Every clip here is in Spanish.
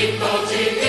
命に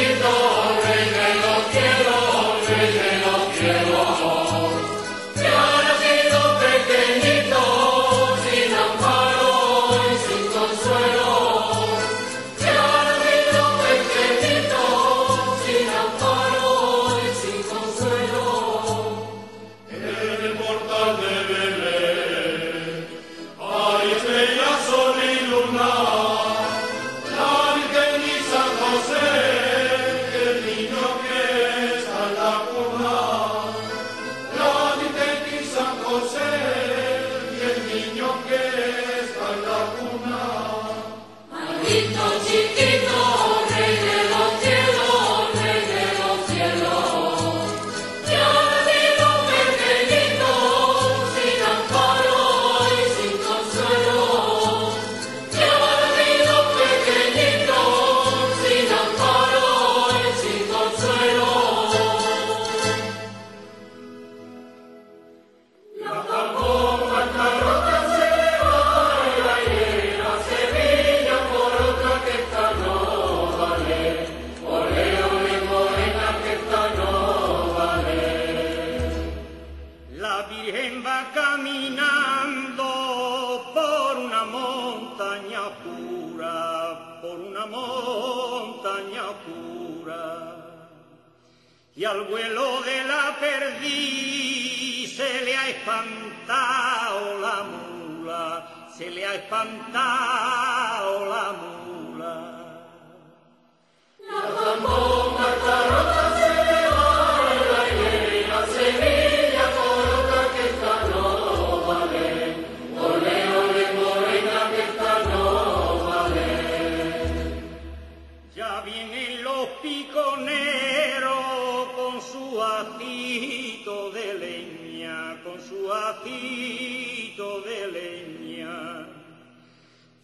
Y al vuelo de la perdiz se le ha espantado la mula, se le ha espantado la mula.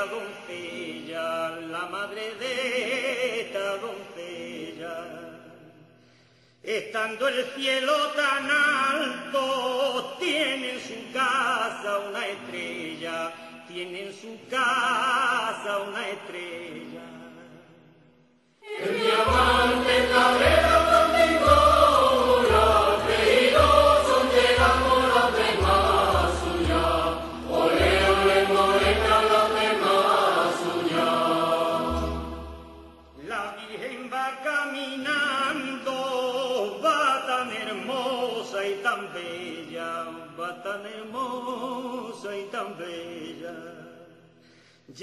esta doncella, la madre de esta doncella. Estando el cielo tan alto, tiene en su casa una estrella, tiene en su casa una estrella.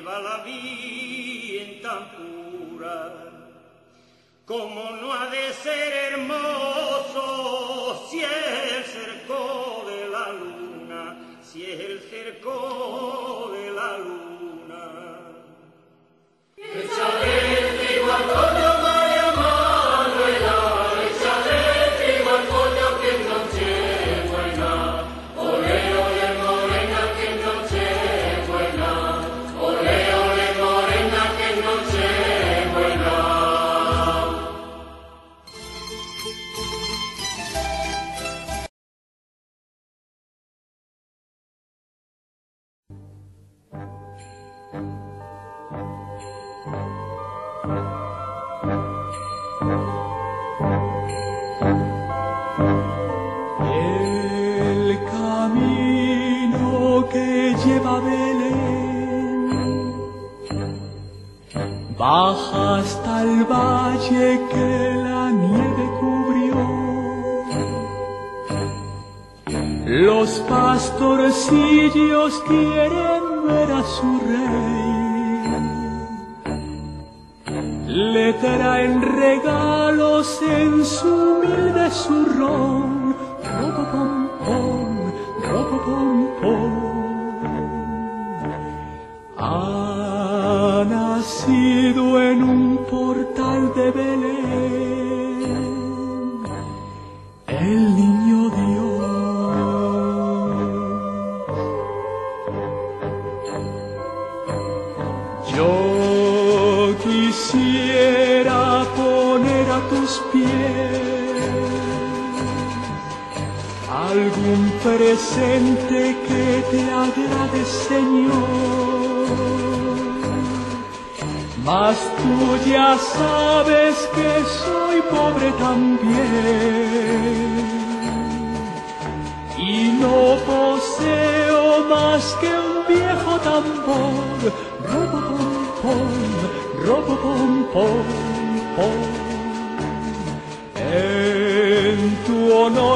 lleva la bien tan pura. Como no ha de ser hermoso si es el cerco de la luna, si es el cerco de la luna. Baja hasta el valle que la nieve cubrió. Los pastorcillos quieren ver a su rey. Le traen regalos en su humilde zurrón. Ropo pom pom, pom. Ha nacido en un portal de Belén el niño presente que te agrade, Señor. Mas tú ya sabes que soy pobre también y no poseo más que un viejo tambor. Robo pom robo pom pom pom.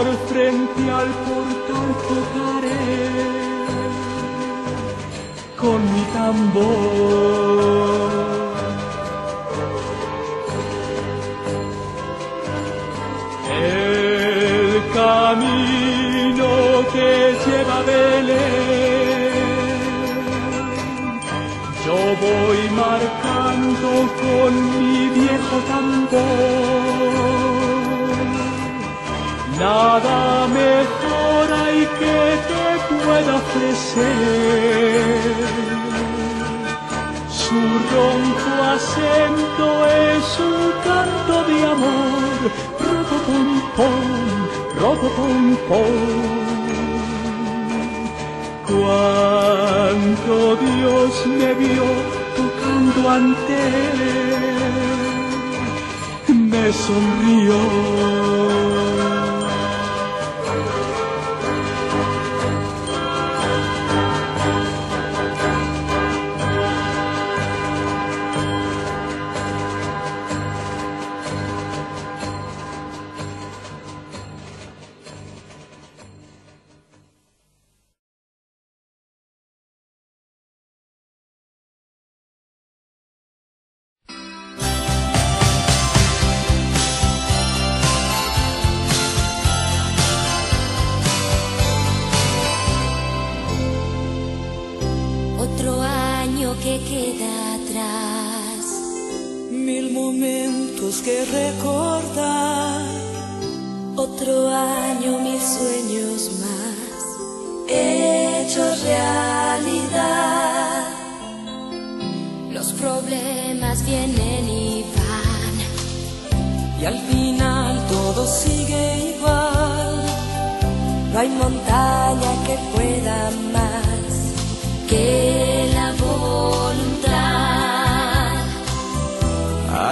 amor frente al con mi tambor. El camino que lleva a Belén, yo voy marcando con mi viejo tambor. Nada te pueda ofrecer. Su ronco acento es un canto de amor. Robo pom pom, robo pom pom. Cuando Dios me vio tocando ante él, me sonrió. Momentos que recordar. Otro año, mil sueños más. Hechos realidad. Los problemas vienen y van. Y al final todo sigue igual. No hay montaña que pueda más que la voluntad.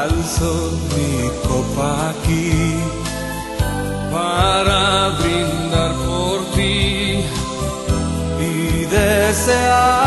Alzo mi copa aquí para brindar por ti y desear